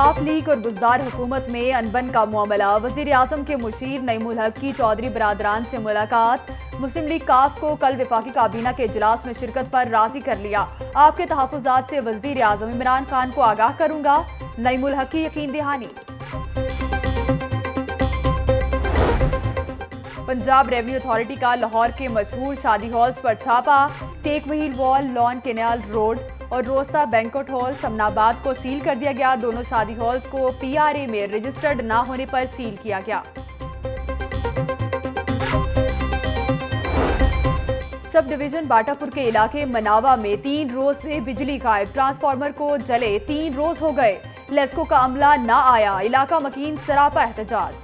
काफ league और बुजदार हुकूमत में अनबन का मामला। वज़ीर आज़म के मुशीर नईमुल हक की चौधरी बरदरान से मुलाकात। मुस्लिम लीग काफ को कल विफाकी काबीना के इजलास में शिरकत पर राज़ी कर लिया। आपके तहफात से वज़ीर आज़म इमरान खान को आगाह करूँगा। नईमुल हक की यकीन दहानी। पंजाब रेवेन्यू अथॉरिटी का लाहौर के मशहूर शादी हॉल्स पर छापा। टेक व्हील वॉल लॉन केनाल रोड। और रोस्ता बैंकोट हॉल समनाबाद को सील कर दिया गया। दोनों शादी हॉल्स को पीआरए में रजिस्टर्ड न होने पर सील किया गया। सब डिवीज़न बाटापुर के इलाके मनावा में तीन रोज से बिजली गायब। ट्रांसफार्मर को जले तीन रोज हो गए। लेस्को का अमला ना आया। इलाका मकीन सरापा एहतजाज।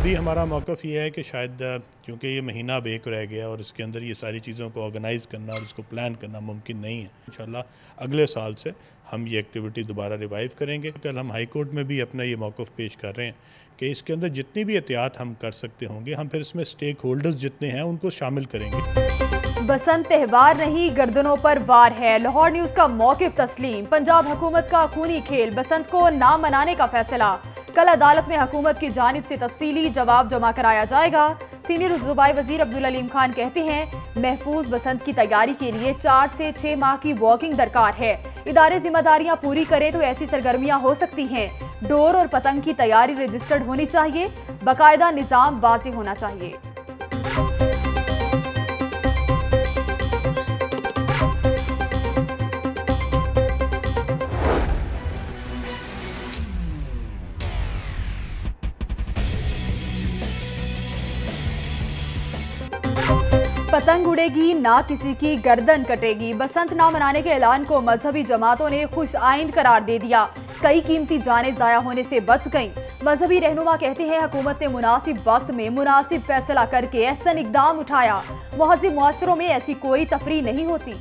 अभी हमारा मौक़ ये है कि शायद क्योंकि ये महीना अब एक रह गया और इसके अंदर ये सारी चीज़ों को ऑर्गेनाइज़ करना और उसको प्लान करना मुमकिन नहीं है। इन अगले साल से हम ये एक्टिविटी दोबारा रिवाइव करेंगे। कल हम हाई कोर्ट में भी अपना ये मौक़ पेश कर रहे हैं कि इसके अंदर जितनी भी एहतियात हम कर सकते होंगे, हम फिर इसमें स्टेक होल्डर्स जितने हैं उनको शामिल करेंगे। बसंत त्यौहार नहीं, गर्दनों पर वार है। लाहौर न्यूज़ का मौकफ तस्लीम। पंजाब हुकूमत का खूनी खेल। बसंत को ना मनाने का फैसला। कल अदालत में हुकूमत की जानब से तफसीली जवाब जमा कराया जाएगा। सीनियर जुबाई वज़ीर अब्दुल अलीम खान कहते हैं, महफूज बसंत की तैयारी के लिए चार से छह माह की वॉकिंग दरकार है। इदारे जिम्मेदारियाँ पूरी करें तो ऐसी सरगर्मियाँ हो सकती हैं। डोर और पतंग की तैयारी रजिस्टर्ड होनी चाहिए, बाकायदा निज़ाम वाजी होना चाहिए। उड़ेगी, ना किसी की गर्दन कटेगी। बसंत ना मनाने के ऐलान को मजहबी जमातों ने खुश आइंद करार दे दिया। कई कीमती जाने जाया होने से बच गईं। मजहबी रहनुमा कहते हैं, हुकूमत ने मुनासिब वक्त में मुनासिब फैसला करके ऐसा इकदाम उठाया। महजिब मुआशरों में ऐसी कोई तफरी नहीं होती।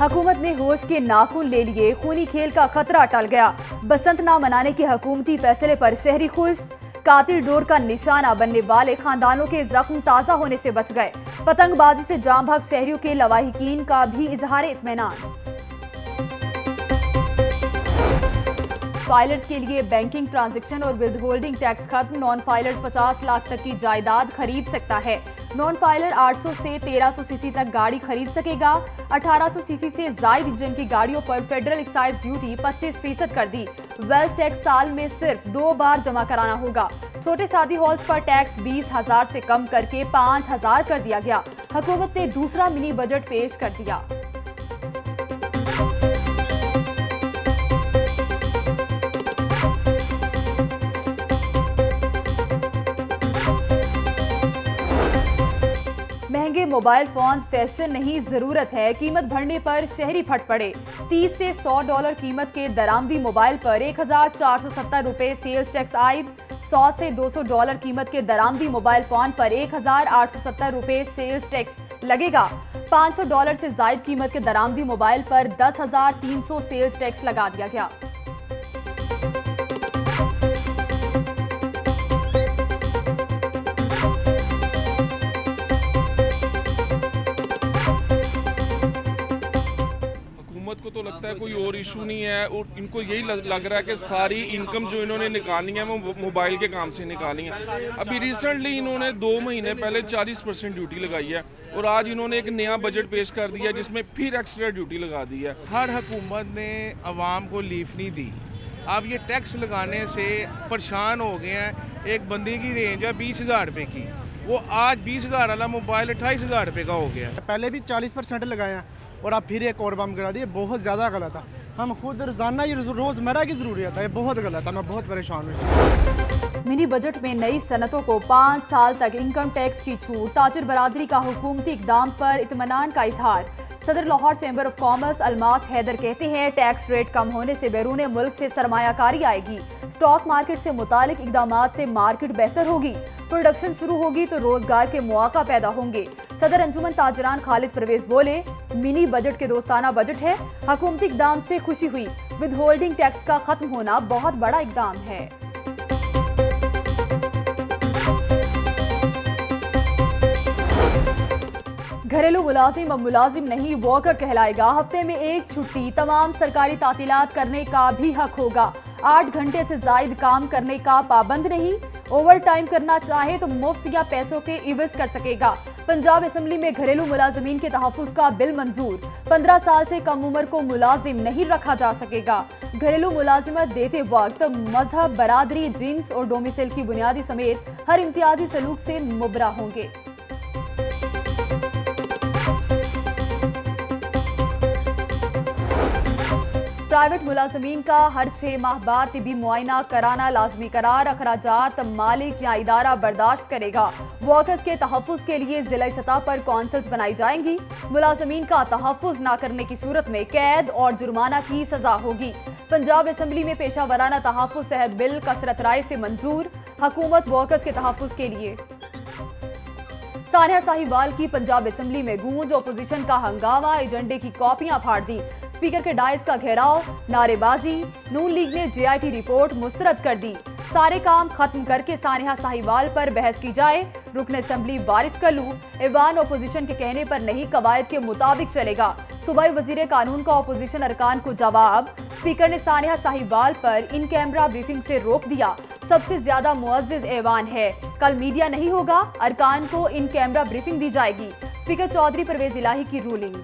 हुकूमत ने होश के नाखून ले लिए। खूनी खेल का खतरा टल गया। बसंत ना मनाने के हकूमती फैसले पर शहरी खुश। कातिल डोर का निशाना बनने वाले खानदानों के जख्म ताज़ा होने से बच गए। पतंगबाजी से जाम भाग शहरियों के लवाहिकीन का भी इजहार इतमान फाइलर्स के लिए बैंकिंग ट्रांजैक्शन और विद होल्डिंग टैक्स खत्म। नॉन फाइलर्स 50 लाख तक की जायदाद खरीद सकता है। नॉन फाइलर 800 से 1300 सीसी तक गाड़ी खरीद सकेगा। 1800 सीसी से जायद इंजन की गाड़ियों पर फेडरल एक्साइज ड्यूटी 25 फ़ीसद कर दी। वेल्थ टैक्स साल में सिर्फ़ दो बार जमा कराना होगा। छोटे शादी हॉल्स पर टैक्स बीस हज़ार से कम करके पाँच हज़ार कर दिया गया। हुकूमत ने दूसरा मिनी बजट पेश कर दिया। मोबाइल फोन्स फ़ैशन नहीं, ज़रूरत है। कीमत बढ़ने पर शहरी फट पड़े। 30 से 100 डॉलर कीमत के दरामदी मोबाइल पर एक हज़ार चार सौ सत्तर रुपए सेल्स टैक्स आयद 100 से 200 डॉलर कीमत के दरामदी मोबाइल फ़ोन पर एक हज़ार आठ सौ सत्तर रुपए सेल्स टैक्स लगेगा। 500 डॉलर से जायद कीमत के दरामदी मोबाइल पर दस सेल्स टैक्स लगा दिया गया। है, कोई और इशू नहीं है। और इनको यही लग रहा है कि सारी इनकम जो इन्होंने निकालनी है, वो मोबाइल के काम से निकालनी है। अभी रिसेंटली इन्होंने दो महीने पहले 40 परसेंट ड्यूटी लगाई है और आज इन्होंने एक नया बजट पेश कर दिया जिसमें फिर एक्स्ट्रा ड्यूटी लगा दी है। हर हुकूमत ने आवाम को लीफ नहीं दी। अब ये टैक्स लगाने से परेशान हो गए हैं। एक बंदी की रेंज है बीस हज़ार रुपये की। वो आज बीस हज़ार वाला मोबाइल अट्ठाईस हज़ार रुपये का हो गया। पहले भी चालीस परसेंट लगाए हैं और अब फिर एक और बम गिरा दिए बहुत ज़्यादा गलत है हम खुद रोज़ाना ये रोज़मर्रा की ज़रूरियत है ये बहुत गलत है मैं बहुत परेशान हूँ मिनी बजट में नई सनतों को पाँच साल तक इनकम टैक्स की छूट ताजर बरदरी का हुकूमती इकदाम पर इतमान का इजहार। सदर Lahore chamber of commerce Almas Haider कहते हैं टैक्स रेट कम होने से बैरून मुल्क से सरमायाकारी आएगी। स्टॉक मार्केट से मुतालिक इकदाम से मार्केट बेहतर होगी। प्रोडक्शन शुरू होगी तो रोज़गार के मौका पैदा होंगे। सदर अंजुमन ताजरान खालिद परवेज बोले, मिनी बजट के दोस्ताना बजट है। हकूमती इकदाम से खुशी हुई। विद होल्डिंग टैक्स का खत्म होना बहुत बड़ा इकदाम है। घरेलू मुलाजिम अब मुलाजिम नहीं, वॉकर कहलाएगा। हफ़्ते में एक छुट्टी। तमाम सरकारी तातीलत करने का भी हक होगा। आठ घंटे से जायद काम करने का पाबंद नहीं। ओवर टाइम करना चाहे तो मुफ़्त या पैसों के इवज कर सकेगा। पंजाब असम्बली में घरेलू मुलाजमीन के तहफ़ का बिल मंजूर। पंद्रह साल से कम उम्र को मुलाजिम नहीं रखा जा सकेगा। घरेलू मुलाजिमत देते वक्त मज़हब बरादरी, जिन्स और डोमिसल की बुनियादी समेत हर इम्तियाजी सलूक से मुबरा होंगे। प्राइवेट मुलाजमीन का हर छह माह बाद तिबी मुआयना कराना लाजमी करार। अखराजात मालिक या इदारा बर्दाश्त करेगा। वर्कर्स के तहफ़ के लिए जिला सतह पर कौंसल्स बनाई जाएँगी। मुलाजमीन का तहफ़ ना करने की सूरत में कैद और जुर्माना की सजा होगी। पंजाब असम्बली में पेशा वराना तहफ़ सेहत बिल कसरत राय से मंजूर। हुकूमत वर्कर्स के तहफ़ के लिए। सानिया साहिवाल की पंजाब असम्बली में गूंज अपोजिशन का हंगामा, एजेंडे की कॉपियाँ फाड़ दी। स्पीकर के डाइस का घेराव, नारेबाजी, नून लीग ने जेआईटी रिपोर्ट मुस्तरद कर दी। सारे काम खत्म करके सानिया साहिवाल पर बहस की जाए, रुकन असम्बली वारिस कल्लू ईवान अपोजिशन के कहने पर नहीं, कवायद के मुताबिक चलेगा। सुबह वज़ीर कानून का अपोजिशन अरकान को जवाब, स्पीकर ने सानिया साहिवाल पर इन कैमरा ब्रीफिंग से रोक दिया। सबसे ज़्यादा मुआज ऐवान है। कल मीडिया नहीं होगा, अरकान को इन कैमरा ब्रीफिंग दी जाएगी। स्पीकर चौधरी परवेज इलाही की रूलिंग।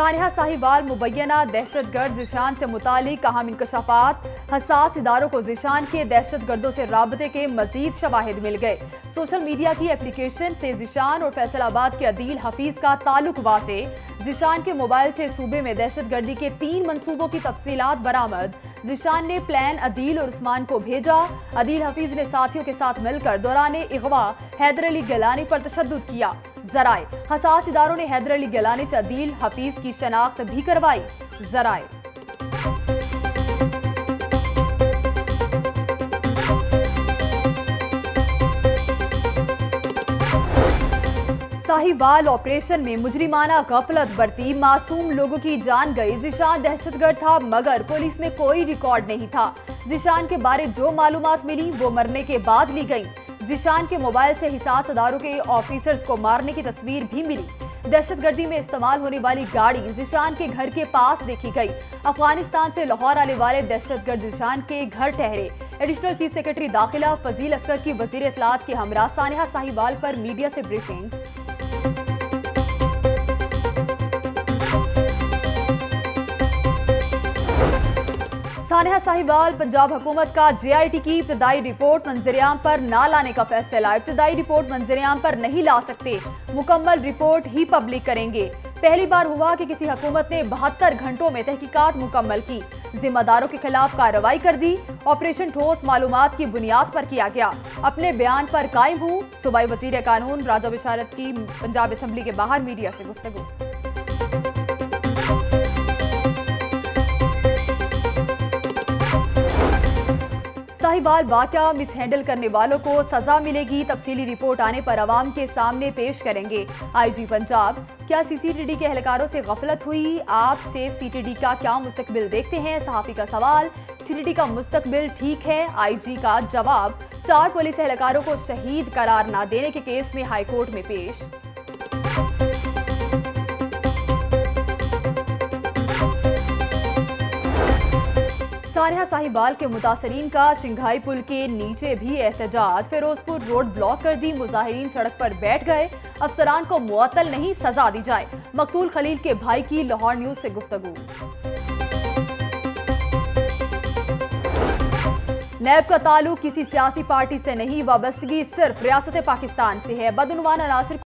सानिया साहिवाल मुबैना दहशत गर्द जिशान से मुतालिक अहम इंकशाफात। हसास इदारों को जिशान के दहशत गर्दों से रबते के मजीद शवाहिद मिल गए। सोशल मीडिया की एप्लीकेशन से जिशान और फैसलाबाद के अदील हफीज का ताल्लुक वासे जिशान के मोबाइल से सूबे में दहशत गर्दी के तीन मनसूबों की तफसीलात बरामद। जिशान ने प्लान अदील और उस्मान को भेजा। अदील हफीज ने साथियों के साथ मिलकर दौरान अगवा हैदर अली गलानी पर तशद किया। जराए। हसास इदारों ने हैदर अली गलानी से अदील हफीज की शनाख्त भी करवाई। जराए। साहिवाल ऑपरेशन में मुजरिमाना गफलत बरती। मासूम लोगों की जान गई। जिशान दहशतगर्द था, मगर पुलिस में कोई रिकॉर्ड नहीं था। जिशान के बारे जो मालूमात मिली, वो मरने के बाद ली गई। जिशान के मोबाइल से हिसास अदारों के ऑफिसर्स को मारने की तस्वीर भी मिली। दहशतगर्दी में इस्तेमाल होने वाली गाड़ी जिशान के घर के पास देखी गई। अफ़गानिस्तान से लाहौर आने वाले दहशतगर्द जिशान के घर ठहरे। एडिशनल चीफ सेक्रेटरी दाखिला फजील असगर की वज़ीर इतलात के हमरा सानिया साहिवाल पर मीडिया से ब्रीफिंग। सानिया साहिवाल, पंजाब हुकूमत का जेआईटी की इब्तदाई रिपोर्ट मंजरियाम पर ना लाने का फैसला। इब्तदाई रिपोर्ट मंजरियाम पर नहीं ला सकते। मुकम्मल रिपोर्ट ही पब्लिक करेंगे। पहली बार हुआ कि किसी हुकूमत ने बहत्तर घंटों में तहकीकात मुकम्मल की। जिम्मेदारों के खिलाफ कार्रवाई कर दी। ऑपरेशन ठोस मालूम की बुनियाद पर किया गया। अपने बयान पर कायम हूँ। सूबाई वज़ीर कानून राजा बिशारत की पंजाब असम्बली के बाहर मीडिया से गुफ्तगू। साहिवाल वाक़ा मिस हैंडल करने वालों को सजा मिलेगी। तफसीली रिपोर्ट आने पर आवाम के सामने पेश करेंगे। आईजी पंजाब, क्या सीसीटीडी के एहलकारों से गफलत हुई? आप से सीटीडी का क्या मुस्तकबिल देखते हैं? सहाफ़ी का सवाल सीटीडी का मुस्तकबिल ठीक है? आईजी का जवाब, चार पुलिस एहलकारों को शहीद करार ना देने के केस में हाईकोर्ट में पेश। सानिया साहिबाल के मुतासरीन का शिंघाई पुल के नीचे भी एहतजाज। फिरोजपुर रोड ब्लॉक कर दी मुजाहिरीन सड़क पर बैठ गए। अफसरान को मुअत्तल नहीं सजा दी जाए। मकतूल खलील के भाई की लाहौर न्यूज़ से गुफ्तगू। नैब का ताल्लुक किसी सियासी पार्टी से नहीं, वाबस्तगी सिर्फ़ रियासत पाकिस्तान से है। बदनवान अनासर